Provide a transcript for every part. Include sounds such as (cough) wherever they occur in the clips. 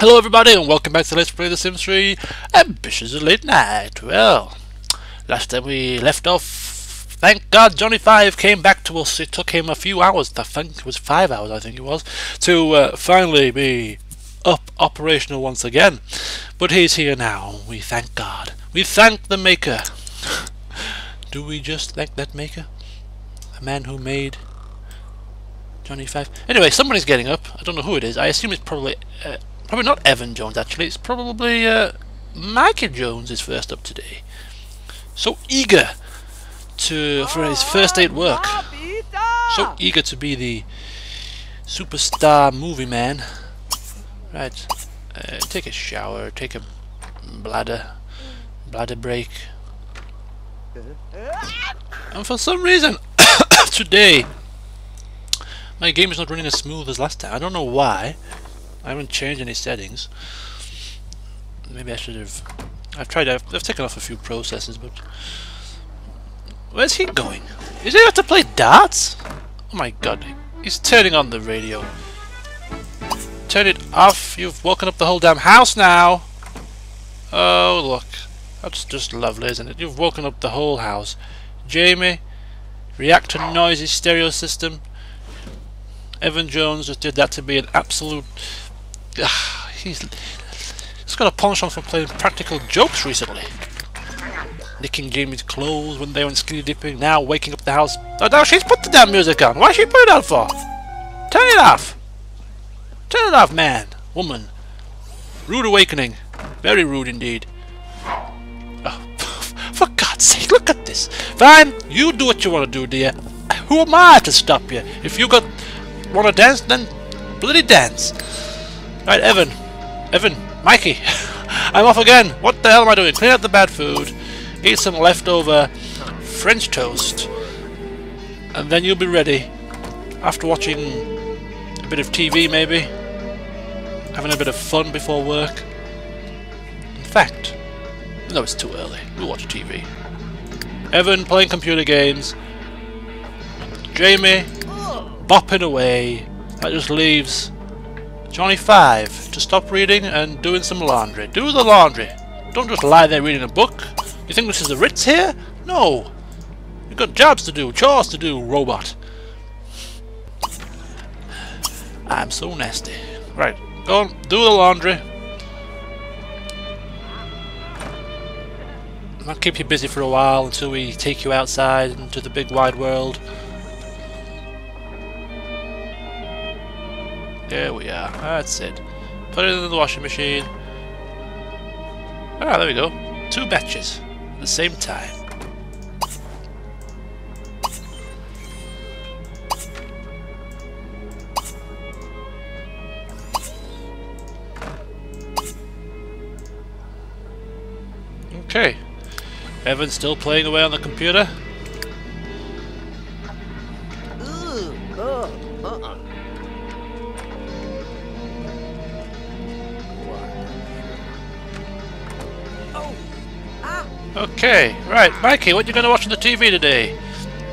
Hello everybody and welcome back to Let's Play The Sims 3 Ambitions Late Night. Well, last time we left off, thank God Johnny 5 came back to us. It took him a few hours, I think it was 5 hours I think it was, to uh, finally be up operational once again. But he's here now, we thank God. We thank the Maker. (laughs) Do we just thank that Maker? The man who made Johnny 5? Anyway, somebody's getting up. I don't know who it is. I assume it's probably... Uh, Probably not Evan Jones, actually. It's probably uh, Jones is first up today. So eager to for his first day at work. So eager to be the superstar movie man. Right. Uh, take a shower. Take a bladder bladder break. And for some reason (coughs) today my game is not running as smooth as last time. I don't know why. I haven't changed any settings. Maybe I should have... I've tried, I've, I've taken off a few processes, but... Where's he going? Is he have to play darts? Oh my god, he's turning on the radio. Turn it off, you've woken up the whole damn house now! Oh look, that's just lovely isn't it? You've woken up the whole house. Jamie, react to noisy stereo system. Evan Jones just did that to be an absolute (sighs) he's, he's got a penchant for playing practical jokes recently. Nicking Jamie's clothes when they went skinny dipping, now waking up the house. Oh, now she's put the damn music on. Why she put it on for? Turn it off. Turn it off, man. Woman. Rude awakening. Very rude indeed. Oh, (laughs) for God's sake, look at this. Fine, you do what you want to do, dear. Who am I to stop you? If you got want to dance, then bloody dance. Right, Evan. Evan. Mikey. (laughs) I'm off again. What the hell am I doing? Clean up the bad food. Eat some leftover French toast. And then you'll be ready. After watching a bit of TV, maybe. Having a bit of fun before work. In fact, no, it's too early. We'll watch TV. Evan playing computer games. Jamie bopping away. That just leaves Johnny 5 to stop reading and doing some laundry. Do the laundry. Don't just lie there reading a book. You think this is the Ritz here? No. You've got jobs to do, chores to do, robot. I'm so nasty. Right, go on, do the laundry. I'll keep you busy for a while until we take you outside into the big wide world. There we are. That's it. Put it in the washing machine. Ah, there we go. Two batches at the same time. Okay. Evan's still playing away on the computer. Okay, right, Mikey, what are you going to watch on the TV today?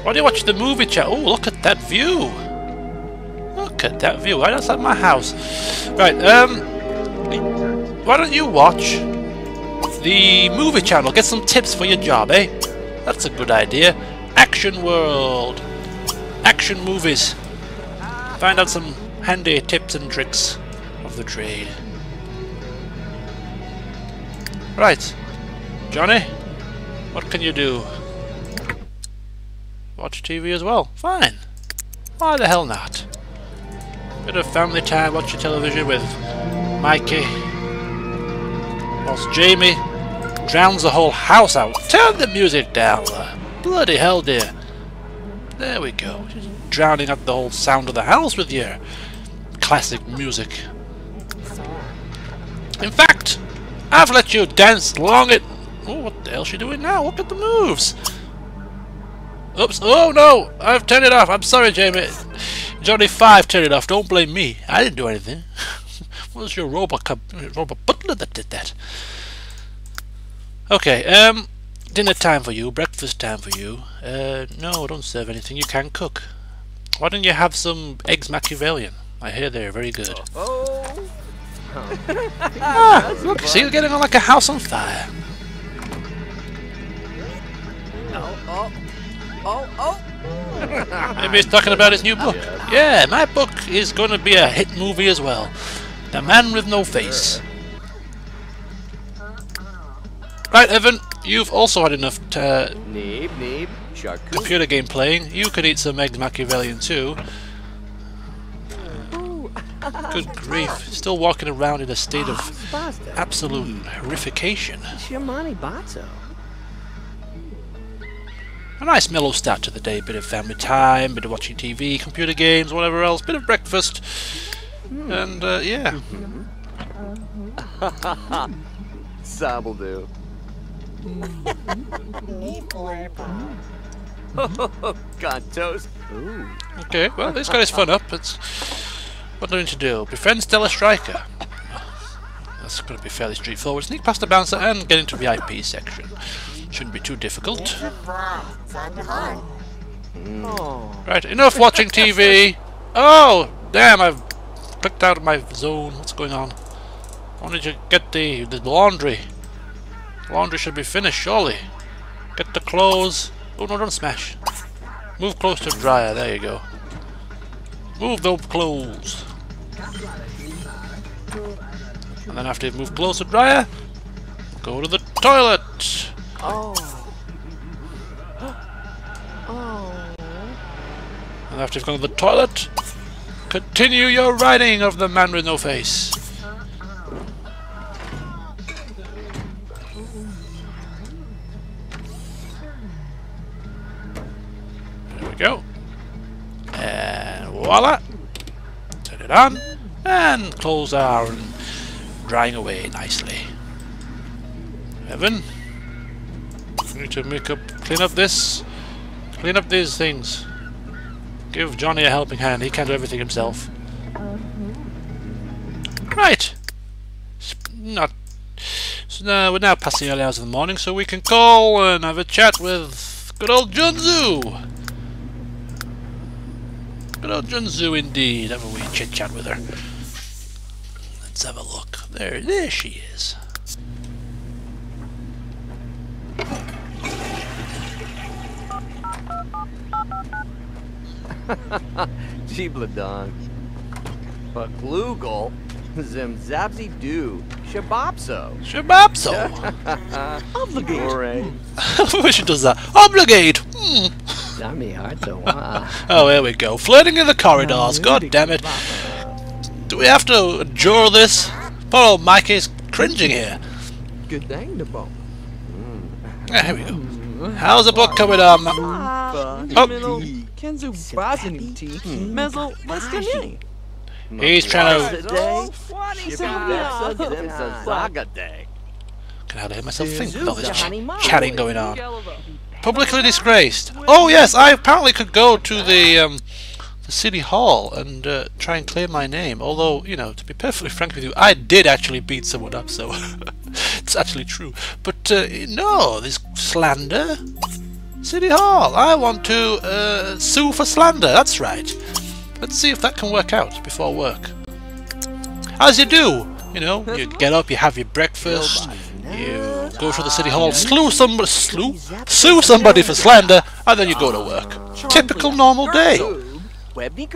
Why do you watch the movie chat? Oh, look at that view! Look at that view, right outside my house. Right, um, why don't you watch the movie channel? Get some tips for your job, eh? That's a good idea. Action World. Action movies. Find out some handy tips and tricks of the trade. Right. Johnny? What can you do? Watch TV as well. Fine. Why the hell not? Bit of family time watching television with Mikey. Whilst Jamie drowns the whole house out. Turn the music down. Bloody hell, dear. There we go. Just drowning out the whole sound of the house with your classic music. In fact, I've let you dance long it Oh, what the hell's she doing now? Look at the moves! Oops! Oh no! I've turned it off! I'm sorry, Jamie! Johnny 5 turned it off, don't blame me. I didn't do anything. (laughs) what was your robot, robot butler that did that? Okay, um, dinner time for you, breakfast time for you. Uh, no, don't serve anything, you can cook. Why don't you have some eggs Machiavellian? I hear they're very good. Oh. ah, look, see, you're getting on like a house on fire. Oh, oh, oh. Maybe he's talking about his new book. Yeah, my book is going to be a hit movie as well. The Man with No Face. Right, Evan, you've also had enough uh, Neeb, neeb, charcuterie. computer game playing. You can eat some eggs Machiavellian too. Good (laughs) grief, still walking around in a state of absolute horrification. A nice mellow start to the day, bit of family time, bit of watching TV, computer games, whatever else, bit of breakfast, and uh, yeah. (laughs) Sabble do. (laughs) Ooh. Okay, well, this got his fun up. It's what do we need to do? Befriend Stella Striker. That's going to be fairly straightforward. Sneak past the bouncer and get into the VIP section. Shouldn't be too difficult. Oh. Right, enough watching TV. Oh, damn! I've clicked out of my zone. What's going on? I wanted to get the the laundry. Laundry should be finished, surely. Get the clothes. Oh no! Don't smash. Move close to dryer. There you go. Move those clothes. And then after you move close to dryer, go to the toilet. Oh. (gasps) Oh. And after you've gone to the toilet, continue your writing of the man with no face. There we go. And voila! Turn it on, and clothes are drying away nicely. We need to make up, clean up this, clean up these things. Give Johnny a helping hand. He can't do everything himself. Mm-hmm. Right. Sp- Not. So now we're now past the early hours of the morning, so we can call and have a chat with good old Junzu. Good old Junzu, indeed. Have a wee chit chat with her. Let's have a look. There, there she is. Jibladon. Baklugel. Zimzabzi do. Shabopso. Shabapso. (laughs) Obligate. she does that. Obligate. Hmm. Harto wa. Oh, here we go. Flirting in the corridors. God damn it. Do we have to endure this? Poor old Mikey's cringing here. Good thing to bone. Ah, here we go. How's the book coming on? Oh. Kenzo Baziniti, Mezzo Lestini. He's trying to... Day. Shibboleth. Zaga day. Can I hardly hear myself think with all this ch chatting going on. Publicly disgraced. Oh yes, I apparently could go to the um, the city hall and uh, try and clear my name. Although, you know, to be perfectly frank with you, I did actually beat someone up, so (laughs) it's actually true. But uh, no, this slander. City Hall. I want to uh, sue for slander. That's right. Let's see if that can work out before work. As you do, you know, you get up, you have your breakfast, you go to the city hall, slew somebody, slew, sue somebody for slander, and then you go to work. Typical normal day. Webby.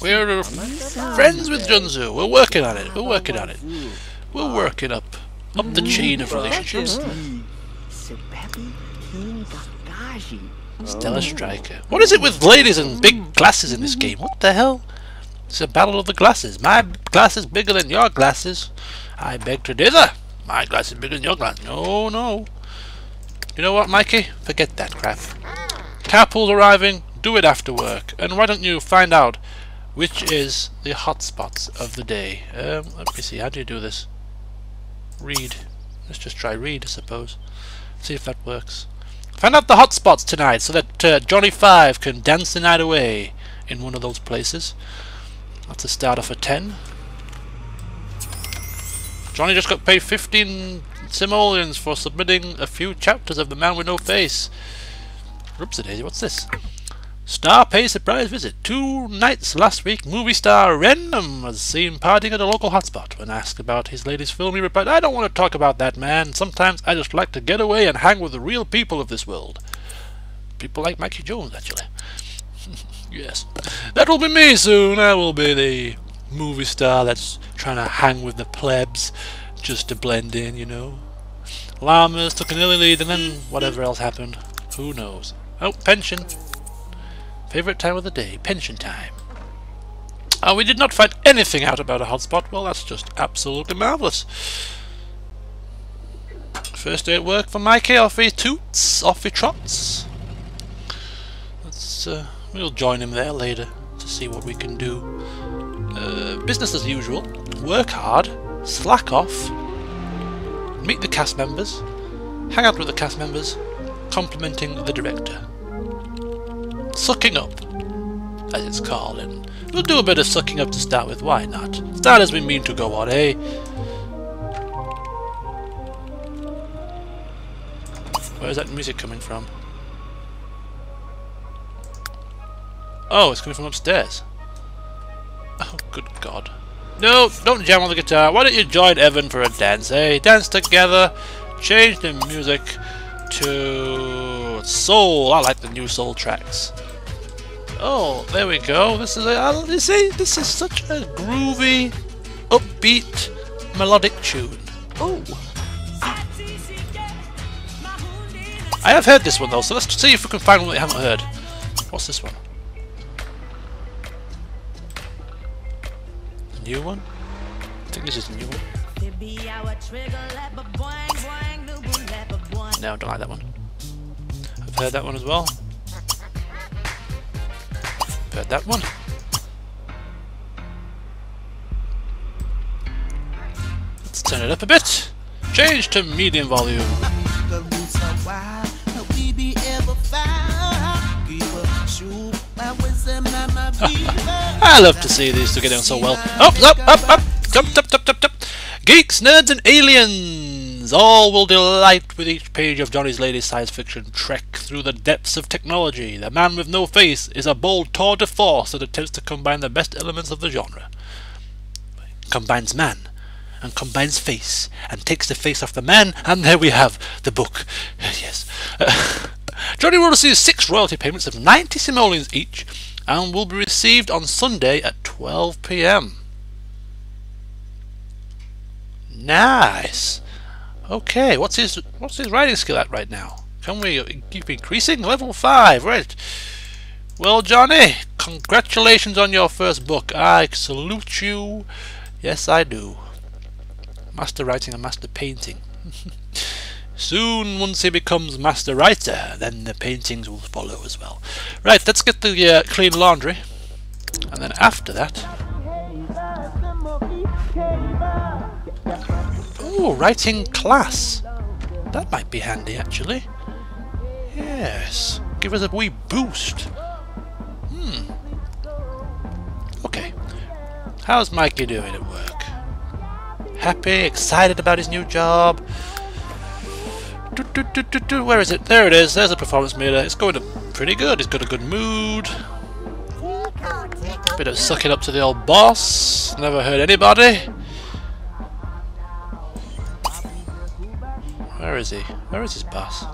We're friends with Junzu. We're working on it. We're working on it. We're working up, up the chain of relationships. Subebi King Gagaji. Stella Striker. What is it with ladies and big glasses in this game? What the hell? It's a battle of the glasses. My glass is bigger than your glasses. I beg to differ. My glass is bigger than your glass. No, no. You know what, Mikey? Forget that crap. Carpool's arriving. Do it after work. And why don't you find out which is the hotspots of the day? Um, let me see. How do you do this? Read. Let's just try read, I suppose. See if that works. Find out the hotspots tonight so that uh, Johnny Five can dance the night away in one of those places. That's a start off at 10. Johnny just got paid 15 simoleons for submitting a few chapters of The Man with No Face. Oops, daisy, what's this? Star pays surprise visit. Two nights last week, movie star Random was seen partying at a local hotspot. When asked about his latest film, he replied, I don't want to talk about that, man. Sometimes I just like to get away and hang with the real people of this world. People like Mikey Jones, actually. (laughs) yes. That will be me soon. I will be the movie star that's trying to hang with the plebs just to blend in, you know. Llamas took an early lead and then whatever else happened. Who knows? Oh, pension. Favorite time of the day, pension time. Oh, we did not find anything out about a hotspot. Well, that's just absolutely marvellous. First day at work for Mikey. Off he toots, off he trots. Let's, uh, we'll join him there later to see what we can do. Uh, business as usual. Work hard, slack off, meet the cast members, hang out with the cast members, complimenting the director. Sucking up, as it's called, and we'll do a bit of sucking up to start with, why not? Start as we mean to go on, eh? Where's that music coming from? Oh, it's coming from upstairs. Oh, good God. No, don't jam on the guitar. Why don't you join Evan for a dance, eh? Dance together. Change the music to soul. I like the new soul tracks. Oh, there we go. This is a, you see, this is such a groovy, upbeat, melodic tune. Oh, I have heard this one though, so let's see if we can find one that we haven't heard. What's this one? New one? I think this is a new one. No, I don't like that one. I've heard that one as well. That one. Let's turn it up a bit. Change to medium volume. (laughs) I love to see these two get on so well. Up, up, up, up, jump, up, up, up, up. Geeks, nerds, and aliens all will delight with each page of Johnny's latest science fiction trek through the depths of technology. The Man with No Face is a bold tour de force that attempts to combine the best elements of the genre. Combines man and combines face and takes the face off the man, and there we have the book. (laughs) Yes. (laughs) Johnny will receive six royalty payments of 90 simoleons each and will be received on Sunday at 12 pm. Nice. Okay, what's his what's his writing skill at right now? Can we keep increasing? Level five, right? Well, Johnny, congratulations on your first book. I salute you. Yes, I do. Master writing and master painting. (laughs) Soon, once he becomes master writer, then the paintings will follow as well. Right, let's get the uh, clean laundry, and then after that. Oh, writing class. That might be handy, actually. Yes, give us a wee boost. Hmm. Okay. How's Mikey doing at work? Happy, excited about his new job. Do, do, do. Where is it? There it is. There's a performance meter. It's going pretty good. He's got a good mood. Bit of sucking up to the old boss. Never hurt anybody. Where is he? Where is his boss?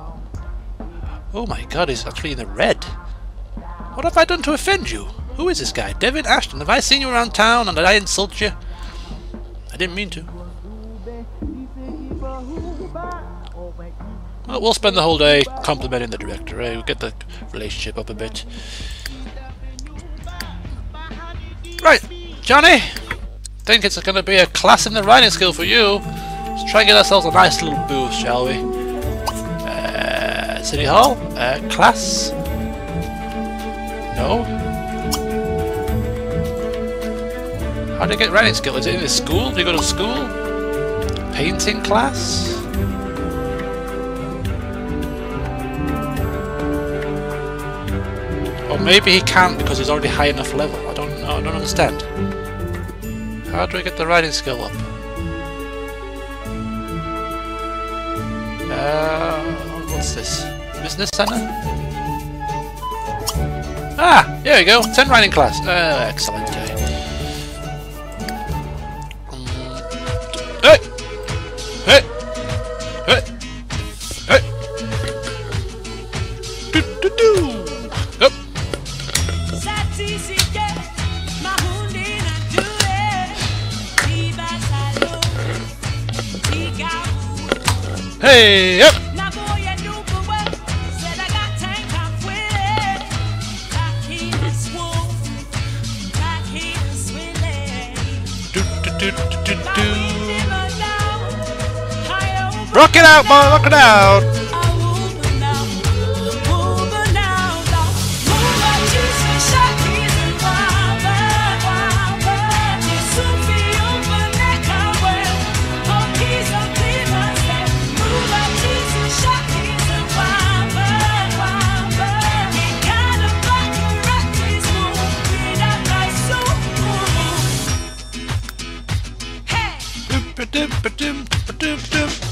Oh my god, he's actually in the red. What have I done to offend you? Who is this guy? David Ashton. Have I seen you around town and did I insult you? I didn't mean to. Well, we'll spend the whole day complimenting the director, eh? We'll get the relationship up a bit. Right, Johnny! I think it's going to be a class in the writing skill for you. Let's try and get ourselves a nice little boost, shall we? Uh, City Hall? Uh, class? No? How do you get writing skill? Is it in the school? Do you go to school? Painting class? Or maybe he can't because he's already high enough level. I don't know. I don't understand. How do I get the writing skill up? Uh, what's this? Business center? Ah, here we go. 10 riding class. Uh, excellent. Rock it out, boy! Rock it out! Ba-dum, ba-dum, ba-dum, ba-dum.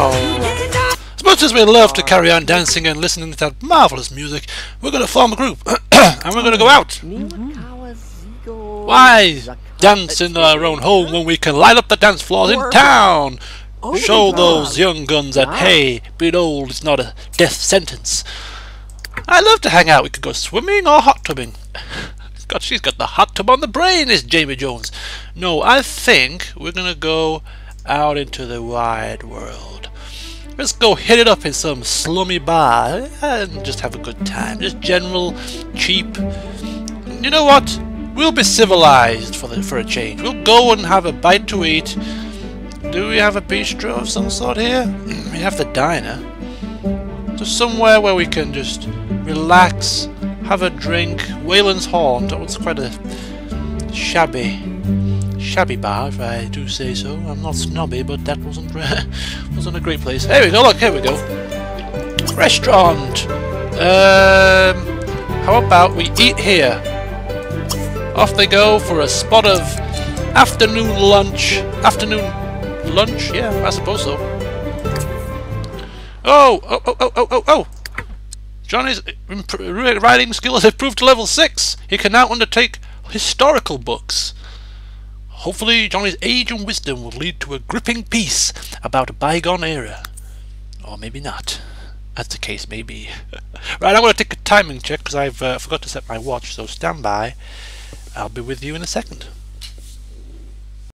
As much as we love to carry on dancing and listening to that marvelous music, we're going to form a group (clears throat) and we're going to go out. Why dance in our own home when we can light up the dance floors in town? Show those young guns that hey, being old is not a death sentence. I love to hang out. We could go swimming or hot tubbing. (laughs) God, she's got the hot tub on the brain, is Jamie Jones. No, I think we're gonna go out into the wide world. Let's go hit it up in some slummy bar and just have a good time. Just general, cheap. You know what? We'll be civilized for the for a change. We'll go and have a bite to eat. Do we have a bistro of some sort here? (clears throat) We have the diner. Just somewhere where we can just relax, have a drink. Wayland's Horn. That was quite a shabby, shabby bar, if I do say so. I'm not snobby, but that wasn't (laughs) wasn't a great place. Here we go. Look, here we go. Restaurant. Um, how about we eat here? Off they go for a spot of afternoon lunch. Afternoon lunch? Yeah, I suppose so. Oh, oh, oh, oh, oh, oh, oh! Johnny's writing skills have improved to level 6. He can now undertake historical books. Hopefully Johnny's age and wisdom will lead to a gripping piece about a bygone era. Or maybe not. As the case may be. (laughs) right, I'm going to take a timing check because I've uh, forgot to set my watch, so stand by. I'll be with you in a second.